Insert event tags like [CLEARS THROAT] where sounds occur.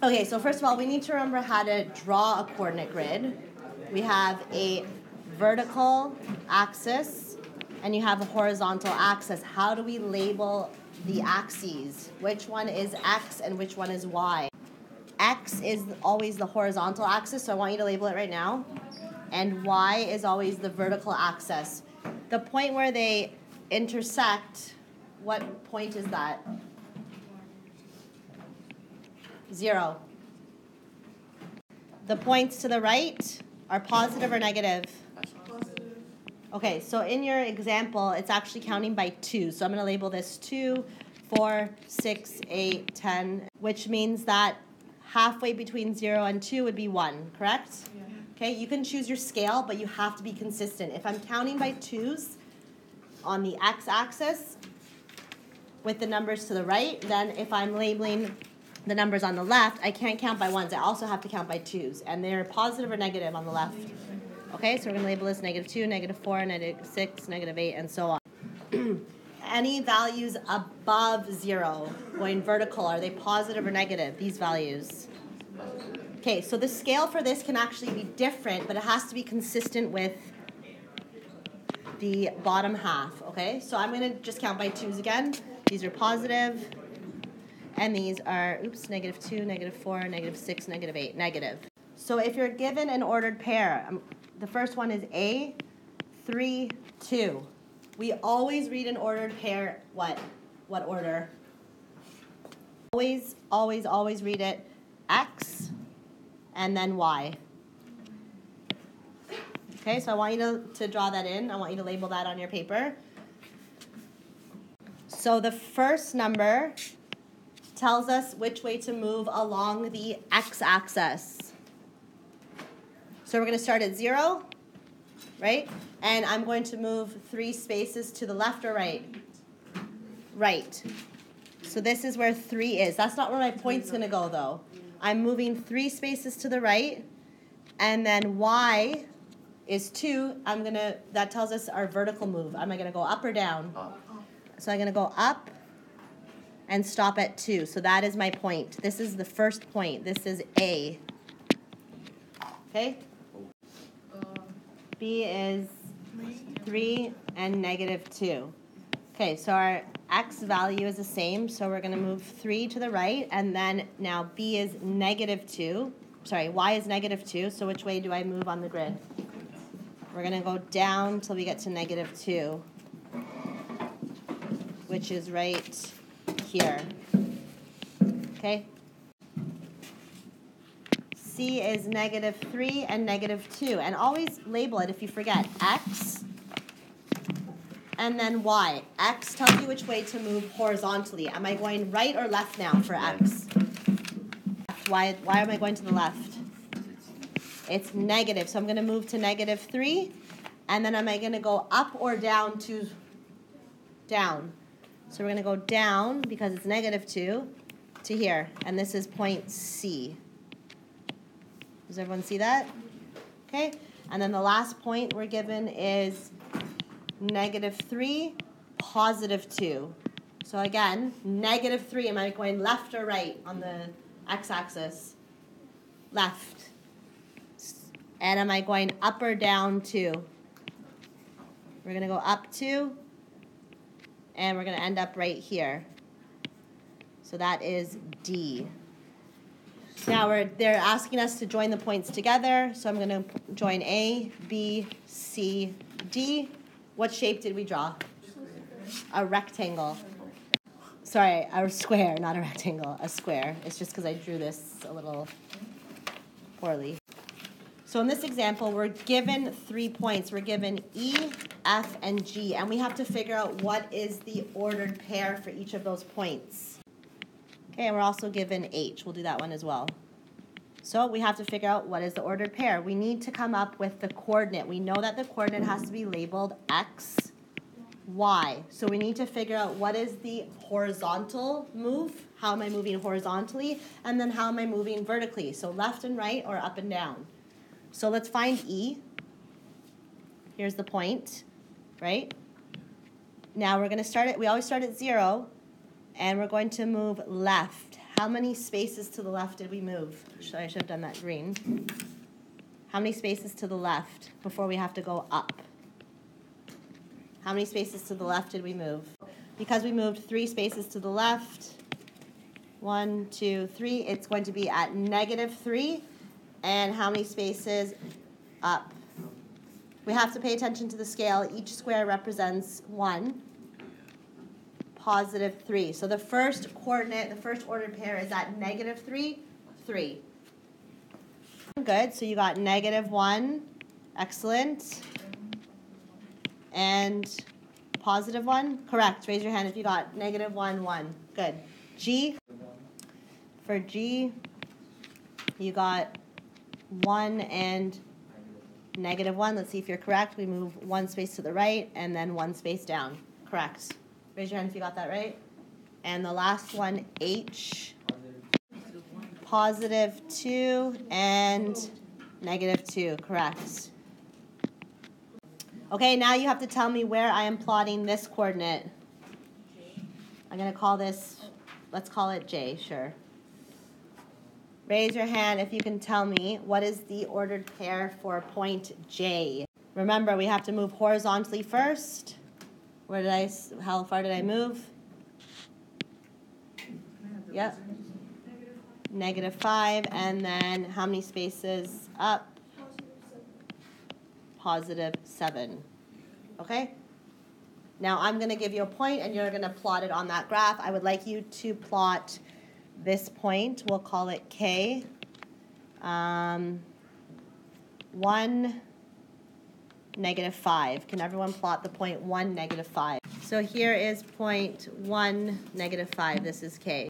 Okay, so first of all, we need to remember how to draw a coordinate grid. We have a vertical axis and you have a horizontal axis. How do we label the axes? Which one is x and which one is y? X is always the horizontal axis, so I want you to label it right now. And y is always the vertical axis. The point where they intersect, what point is that? Zero. The points to the right are positive or negative? Okay, so in your example, it's actually counting by two. So I'm going to label this two, four, six, eight, ten, which means that halfway between zero and two would be one, correct? Yeah. Okay, you can choose your scale, but you have to be consistent. If I'm counting by twos on the x-axis with the numbers to the right, then if I'm labeling the numbers on the left, I can't count by ones. I also have to count by twos, and they're positive or negative on the left. Okay, so we're going to label this negative 2, negative 4, negative 6, negative 8, and so on. [CLEARS THROAT] Any values above 0 going vertical, are they positive or negative, these values? Okay, so the scale for this can actually be different, but it has to be consistent with the bottom half, okay? So I'm going to just count by 2s again. These are positive, and these are, oops, negative 2, negative 4, negative 6, negative 8, negative. So if you're given an ordered pair, um, the first one is A, 3, 2. We always read an ordered pair, what? What order? Always, always, always read it X and then Y. Okay, so I want you to, to draw that in. I want you to label that on your paper. So the first number tells us which way to move along the x-axis. So we're going to start at 0, right? And I'm going to move three spaces to the left or right? Right. So this is where 3 is. That's not where my point's going to go, though. I'm moving three spaces to the right, and then y is 2. I'm going to, that tells us our vertical move. Am I going to go up or down? Up. So I'm going to go up and stop at 2. So that is my point. This is the first point. This is A. Okay? B is 3 and negative 2. Okay, so our x value is the same, so we're going to move 3 to the right, and then now b is negative 2. Sorry, y is negative 2, so which way do I move on the grid? We're going to go down until we get to negative 2, which is right here. Okay? C is negative 3 and negative 2. And always label it if you forget. X and then Y. X tells you which way to move horizontally. Am I going right or left now for X? Why, why am I going to the left? It's negative. So I'm going to move to negative 3. And then am I going to go up or down to down? So we're going to go down because it's negative 2 to here. And this is point C. Does everyone see that? Okay, and then the last point we're given is negative 3, positive 2. So again, negative 3, am I going left or right on the x-axis? Left. And am I going up or down 2? We're going to go up 2, and we're going to end up right here. So that is D. Now we're, they're asking us to join the points together, so I'm going to join A, B, C, D. What shape did we draw? A rectangle. Sorry, a square, not a rectangle, a square. It's just because I drew this a little poorly. So in this example, we're given three points. We're given E, F, and G, and we have to figure out what is the ordered pair for each of those points. Okay, and we're also given H. We'll do that one as well. So we have to figure out what is the ordered pair. We need to come up with the coordinate. We know that the coordinate has to be labeled x, y. So we need to figure out what is the horizontal move, how am I moving horizontally, and then how am I moving vertically, so left and right or up and down. So let's find E. Here's the point, right? Now we're going to start it, we always start at 0, and we're going to move left. How many spaces to the left did we move? Should, I should have done that green. How many spaces to the left before we have to go up? How many spaces to the left did we move? Because we moved three spaces to the left, one, two, three, it's going to be at negative three. And how many spaces up? We have to pay attention to the scale. Each square represents one, positive three. So the first coordinate, the first ordered pair is at negative three, three. Good, so you got negative one, excellent. And positive one, correct, raise your hand if you got negative one, one, good. G, for G, you got one and negative one, let's see if you're correct, we move one space to the right and then one space down, correct. Raise your hand if you got that right. And the last one, H, positive two and negative two, correct. Okay, now you have to tell me where I am plotting this coordinate. I'm gonna call this, let's call it J, sure. Raise your hand if you can tell me what is the ordered pair for point J. Remember, we have to move horizontally first. Where did I, how far did I move? Yep. Negative five, and then how many spaces up? Positive seven. Okay? Now I'm gonna give you a point and you're gonna plot it on that graph. I would like you to plot this point, we'll call it K. Um, one, negative five. Can everyone plot the point one, negative five? So here is point one, negative five, this is K.